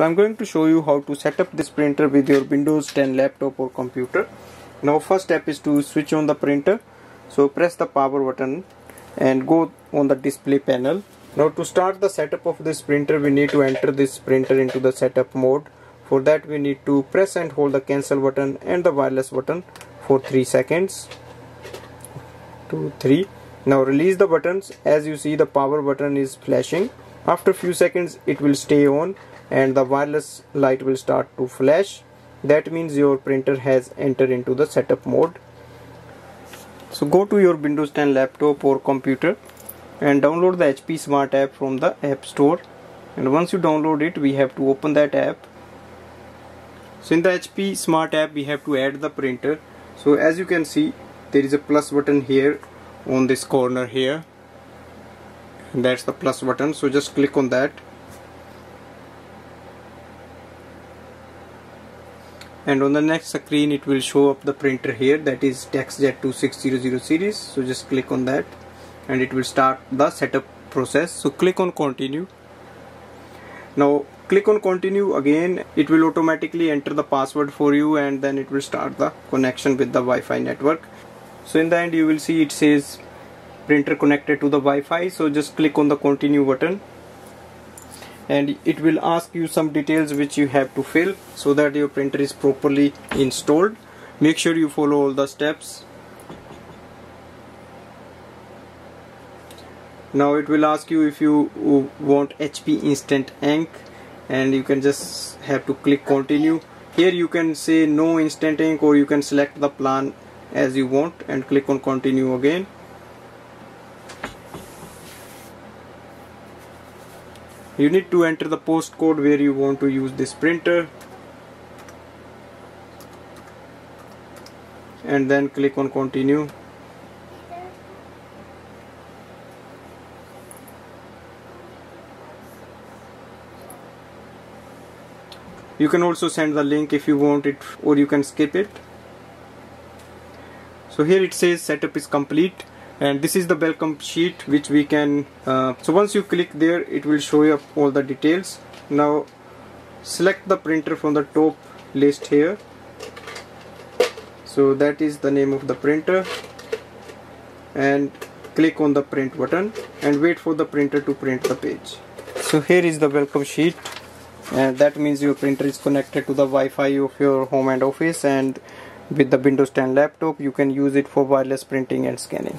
So I'm going to show you how to set up this printer with your Windows 10 laptop or computer. Now first step is to switch on the printer. So press the power button and go on the display panel. Now to start the setup of this printer we need to enter this printer into the setup mode. For that we need to press and hold the cancel button and the wireless button for 3 seconds. 2 3 now release the buttons as you see the power button is flashing after few seconds it will stay on and the wireless light will start to flash. That means your printer has entered into the setup mode. So go to your Windows 10 laptop or computer and download the HP Smart app from the App Store. And once you download it we have to open that app. So in the HP Smart app we have to add the printer. So as you can see there is a plus button here on this corner here. That's the plus button. So just click on that and on the next screen it will show up the printer here. That is DeskJet 2600 series. So just click on that. And it will start the setup process. So click on continue. Now click on continue again. It will automatically enter the password for you and then it will start the connection with the Wi-Fi network. So in the end you will see it says printer connected to the Wi-Fi. So just click on the continue button and it will ask you some details which you have to fill so that your printer is properly installed. Make sure you follow all the steps. Now it will ask you if you want HP instant ink and you can just have to click continue. Here you can say no instant ink or you can select the plan as you want and click on continue again you need to enter the postcode where you want to use this printer. And then click on continue. You can also send the link if you want it or you can skip it. So here it says setup is complete and this is the welcome sheet which we can uh, so once you click there it will show you all the details. Now select the printer from the top list here. So that is the name of the printer. And click on the print button and wait for the printer to print the page. So here is the welcome sheet. And that means your printer is connected to the Wi-Fi of your home and office. And with the Windows 10 laptop you can use it for wireless printing and scanning